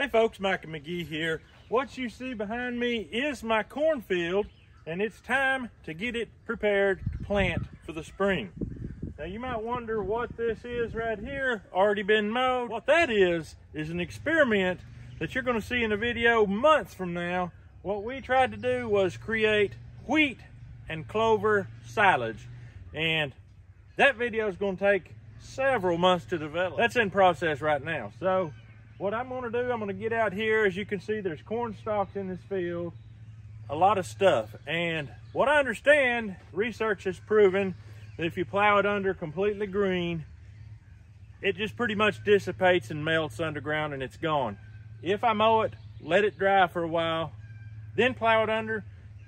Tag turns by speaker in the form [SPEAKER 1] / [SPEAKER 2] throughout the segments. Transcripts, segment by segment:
[SPEAKER 1] Hey folks, Mike McGie here. What you see behind me is my cornfield and it's time to get it prepared to plant for the spring. Now you might wonder what this is right here, already been mowed. What that is, is an experiment that you're gonna see in a video months from now. What we tried to do was create wheat and clover silage. And that video is gonna take several months to develop. That's in process right now. So what I'm gonna do, I'm gonna get out here. As you can see, there's corn stalks in this field, a lot of stuff. And what I understand, research has proven that if you plow it under completely green, it just pretty much dissipates and melts underground and it's gone. If I mow it, let it dry for a while, then plow it under,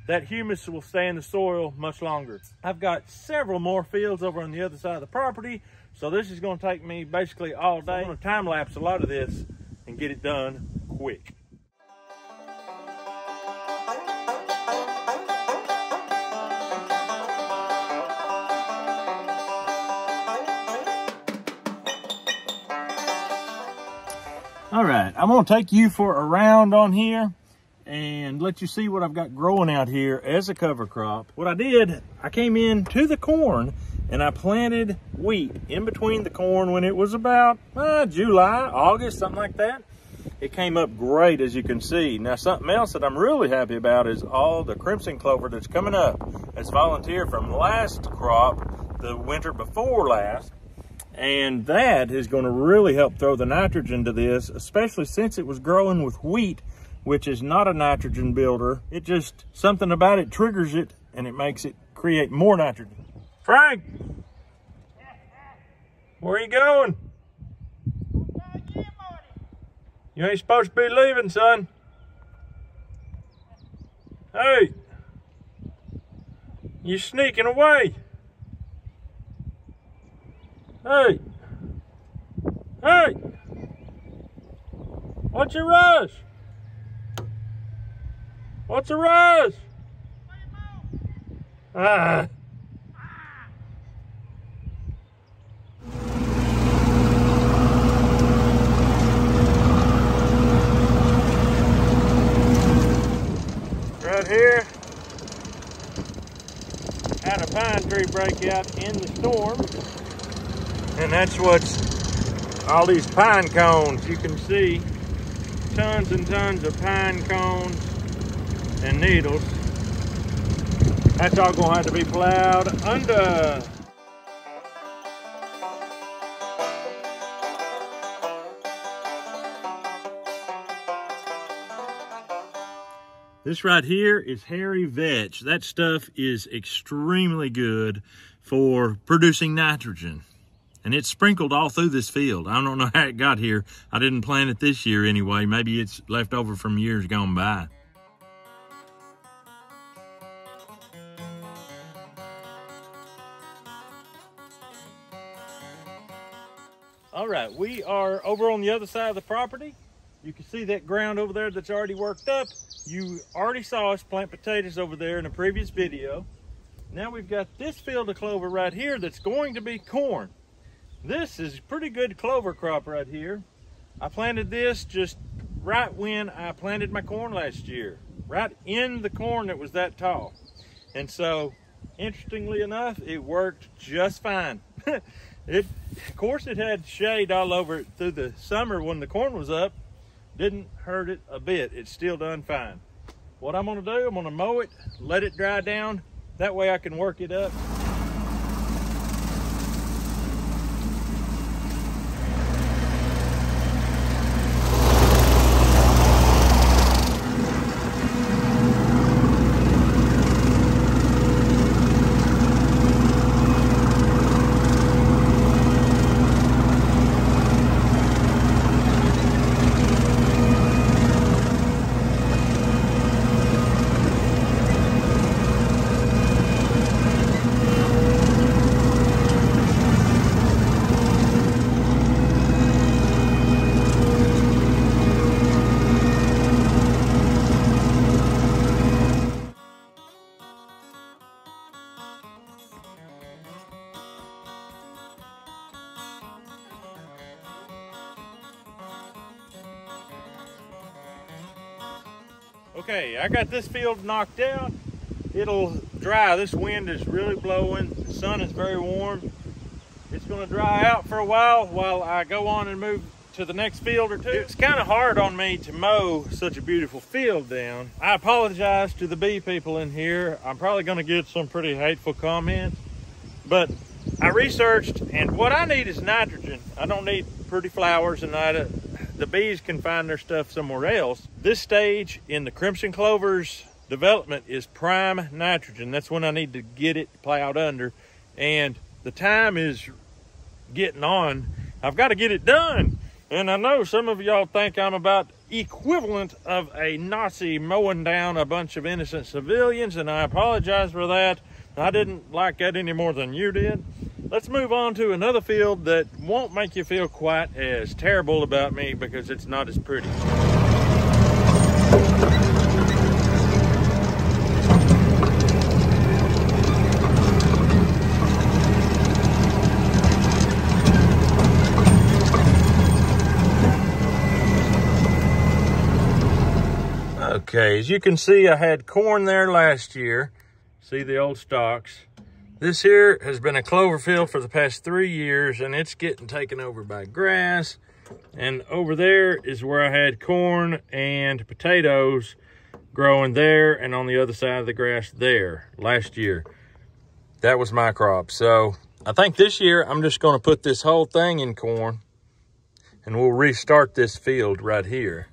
[SPEAKER 1] that humus will stay in the soil much longer. I've got several more fields over on the other side of the property, so this is gonna take me basically all day. I'm gonna time lapse a lot of this and get it done quick. All right, I'm gonna take you for a round on here and let you see what I've got growing out here as a cover crop. What I did, I came in to the corn and I planted wheat in between the corn when it was about uh, July, August, something like that. It came up great, as you can see. Now, something else that I'm really happy about is all the crimson clover that's coming up as volunteer from last crop, the winter before last. And that is going to really help throw the nitrogen to this, especially since it was growing with wheat, which is not a nitrogen builder. It just, something about it triggers it and it makes it create more nitrogen. Frank, where are you going? You ain't supposed to be leaving, son. Hey, you sneaking away. Hey, hey, what's your rush? What's a rush? Ah. right here. Had a break out in the storm. And that's what's all these pine cones. You can see tons and tons of pine cones and needles. That's all gonna have to be plowed under. This right here is hairy vetch. That stuff is extremely good for producing nitrogen. And it's sprinkled all through this field. I don't know how it got here. I didn't plant it this year anyway. Maybe it's left over from years gone by. All right, we are over on the other side of the property. You can see that ground over there that's already worked up. You already saw us plant potatoes over there in a previous video. Now we've got this field of clover right here that's going to be corn. This is pretty good clover crop right here. I planted this just right when I planted my corn last year, right in the corn that was that tall. And so, interestingly enough, it worked just fine. it, of course, it had shade all over it through the summer when the corn was up, didn't hurt it a bit. It's still done fine. What I'm gonna do, I'm gonna mow it, let it dry down. That way I can work it up. Okay, I got this field knocked out. It'll dry. This wind is really blowing. The sun is very warm. It's gonna dry out for a while while I go on and move to the next field or two. It's kind of hard on me to mow such a beautiful field down. I apologize to the bee people in here. I'm probably gonna get some pretty hateful comments, but I researched and what I need is nitrogen. I don't need pretty flowers and I, the bees can find their stuff somewhere else. This stage in the crimson clover's development is prime nitrogen. That's when I need to get it plowed under. And the time is getting on. I've got to get it done. And I know some of y'all think I'm about equivalent of a Nazi mowing down a bunch of innocent civilians, and I apologize for that. I didn't like that any more than you did. Let's move on to another field that won't make you feel quite as terrible about me because it's not as pretty. Okay, as you can see, I had corn there last year. See the old stalks. This here has been a clover field for the past three years and it's getting taken over by grass. And over there is where I had corn and potatoes growing there and on the other side of the grass there last year. That was my crop. So I think this year I'm just gonna put this whole thing in corn and we'll restart this field right here.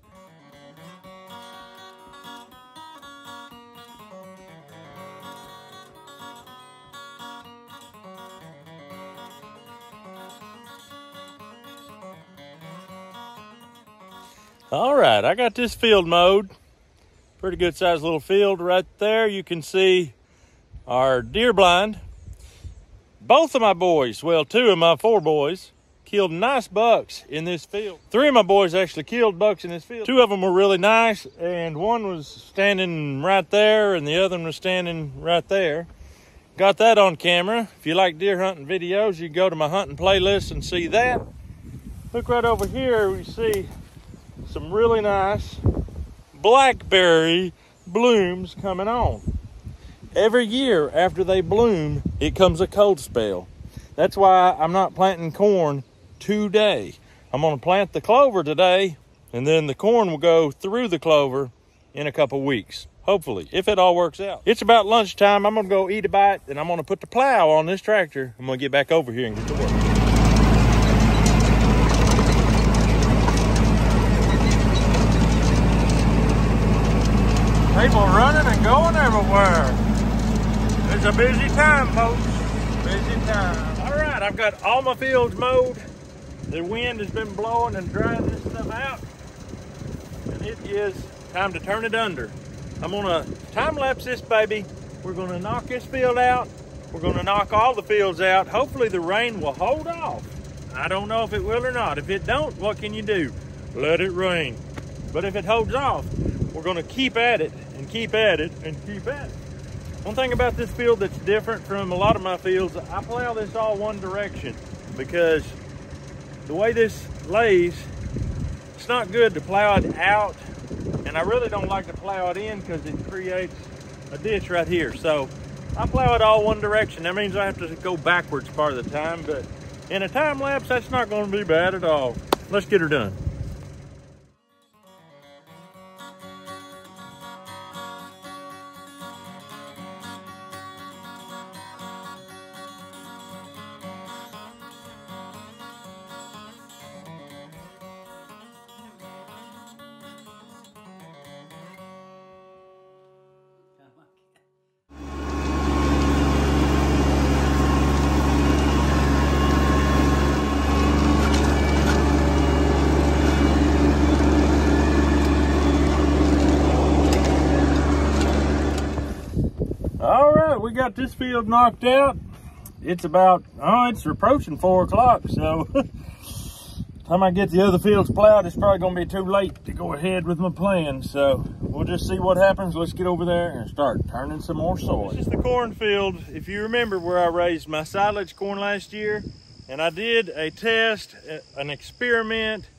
[SPEAKER 1] All right, I got this field mowed. Pretty good sized little field right there. You can see our deer blind. Both of my boys, well, two of my four boys, killed nice bucks in this field. Three of my boys actually killed bucks in this field. Two of them were really nice, and one was standing right there, and the other one was standing right there. Got that on camera. If you like deer hunting videos, you go to my hunting playlist and see that. Look right over here, we see some really nice blackberry blooms coming on. Every year after they bloom, it comes a cold spell. That's why I'm not planting corn today. I'm going to plant the clover today, and then the corn will go through the clover in a couple weeks. Hopefully, if it all works out. It's about lunchtime. I'm going to go eat a bite, and I'm going to put the plow on this tractor. I'm going to get back over here and get to work. People running and going everywhere. It's a busy time, folks. Busy time. All right, I've got all my fields mowed. The wind has been blowing and drying this stuff out. And it is time to turn it under. I'm gonna time lapse this baby. We're gonna knock this field out. We're gonna knock all the fields out. Hopefully the rain will hold off. I don't know if it will or not. If it don't, what can you do? Let it rain. But if it holds off, we're gonna keep at it and keep at it and keep at it. One thing about this field that's different from a lot of my fields, I plow this all one direction because the way this lays, it's not good to plow it out and I really don't like to plow it in because it creates a ditch right here. So I plow it all one direction. That means I have to go backwards part of the time, but in a time lapse, that's not gonna be bad at all. Let's get her done. Got this field knocked out. It's about, oh, it's approaching four o'clock. So time I get the other fields plowed, it's probably gonna be too late to go ahead with my plan. So we'll just see what happens. Let's get over there and start turning some more soil. This is the cornfield. If you remember where I raised my silage corn last year, and I did a test, an experiment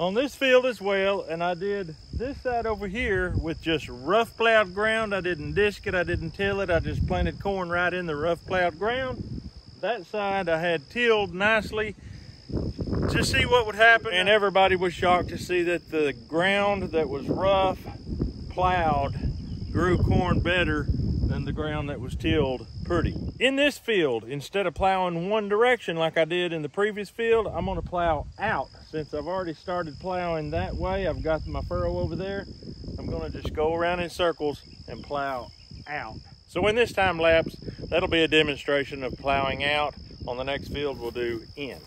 [SPEAKER 1] on this field as well, and I did this side over here with just rough plowed ground. I didn't disc it, I didn't till it, I just planted corn right in the rough plowed ground. That side I had tilled nicely to see what would happen, and everybody was shocked to see that the ground that was rough, plowed, grew corn better than the ground that was tilled pretty. In this field, instead of plowing one direction like I did in the previous field, I'm gonna plow out. Since I've already started plowing that way, I've got my furrow over there, I'm gonna just go around in circles and plow out. So in this time lapse, that'll be a demonstration of plowing out. On the next field, we'll do in.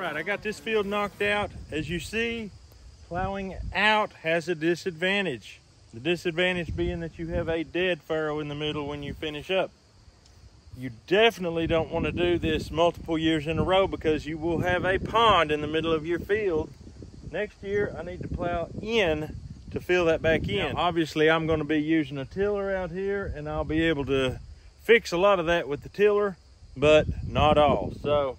[SPEAKER 1] Right, I got this field knocked out. As you see, plowing out has a disadvantage. The disadvantage being that you have a dead furrow in the middle when you finish up. You definitely don't want to do this multiple years in a row because you will have a pond in the middle of your field. Next year, I need to plow in to fill that back in. Now, obviously, I'm going to be using a tiller out here and I'll be able to fix a lot of that with the tiller, but not all. So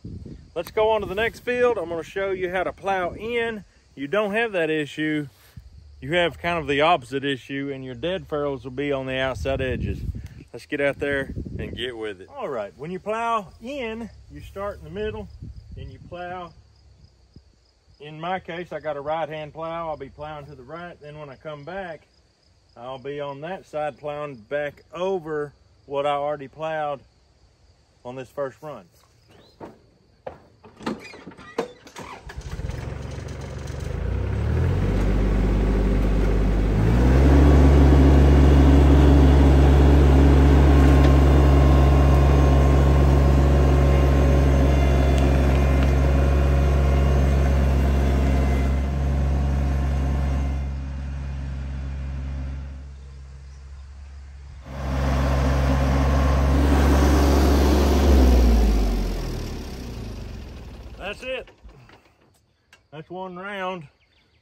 [SPEAKER 1] Let's go on to the next field. I'm gonna show you how to plow in. You don't have that issue. You have kind of the opposite issue and your dead furrows will be on the outside edges. Let's get out there and get with it. All right, when you plow in, you start in the middle and you plow. In my case, I got a right-hand plow. I'll be plowing to the right. Then when I come back, I'll be on that side plowing back over what I already plowed on this first run. that's it. That's one round.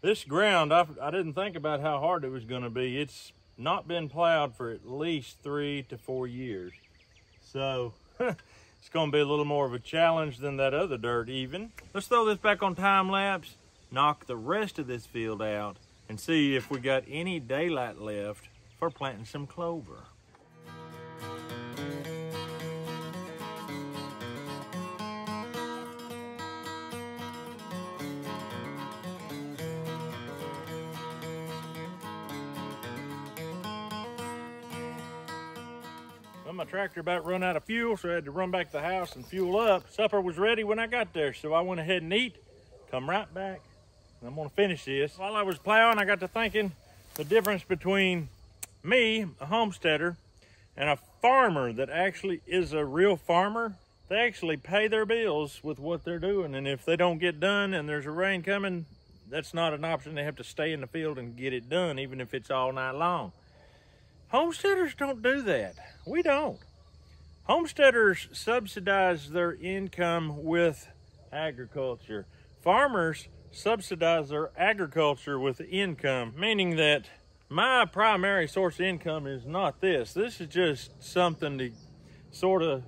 [SPEAKER 1] This ground, I, I didn't think about how hard it was going to be. It's not been plowed for at least three to four years. So it's going to be a little more of a challenge than that other dirt even. Let's throw this back on time lapse, knock the rest of this field out, and see if we got any daylight left for planting some clover. My tractor about run out of fuel, so I had to run back to the house and fuel up. Supper was ready when I got there, so I went ahead and eat, come right back, and I'm gonna finish this. While I was plowing, I got to thinking the difference between me, a homesteader, and a farmer that actually is a real farmer. They actually pay their bills with what they're doing, and if they don't get done and there's a rain coming, that's not an option. They have to stay in the field and get it done, even if it's all night long. Homesteaders don't do that. We don't. Homesteaders subsidize their income with agriculture. Farmers subsidize their agriculture with income, meaning that my primary source of income is not this. This is just something to sort of,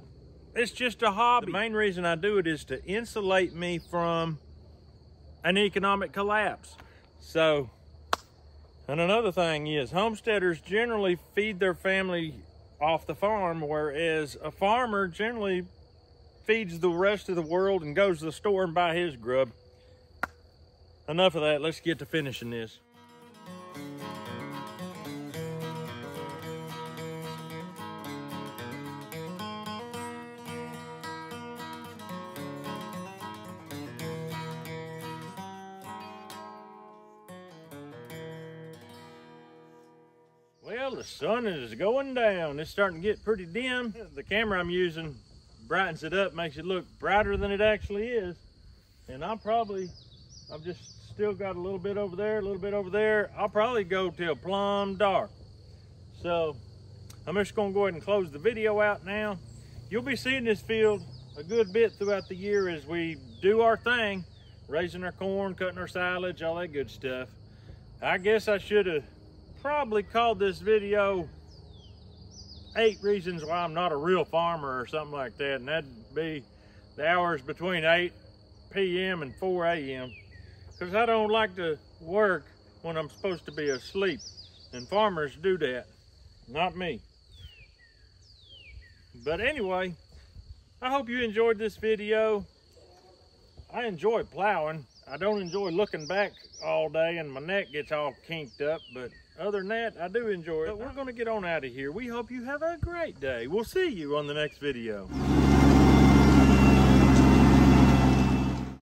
[SPEAKER 1] it's just a hobby. The main reason I do it is to insulate me from an economic collapse. So and another thing is homesteaders generally feed their family off the farm, whereas a farmer generally feeds the rest of the world and goes to the store and buy his grub. Enough of that, let's get to finishing this. Sun is going down. It's starting to get pretty dim. The camera I'm using brightens it up, makes it look brighter than it actually is. And I'll probably, I've just still got a little bit over there, a little bit over there. I'll probably go till plumb dark. So I'm just gonna go ahead and close the video out now. You'll be seeing this field a good bit throughout the year as we do our thing raising our corn, cutting our silage, all that good stuff. I guess I should have probably called this video eight reasons why I'm not a real farmer or something like that. And that'd be the hours between 8 p.m. and 4 a.m. Because I don't like to work when I'm supposed to be asleep. And farmers do that, not me. But anyway, I hope you enjoyed this video. I enjoy plowing. I don't enjoy looking back all day and my neck gets all kinked up, but other than that, I do enjoy it. But we're gonna get on out of here. We hope you have a great day. We'll see you on the next video.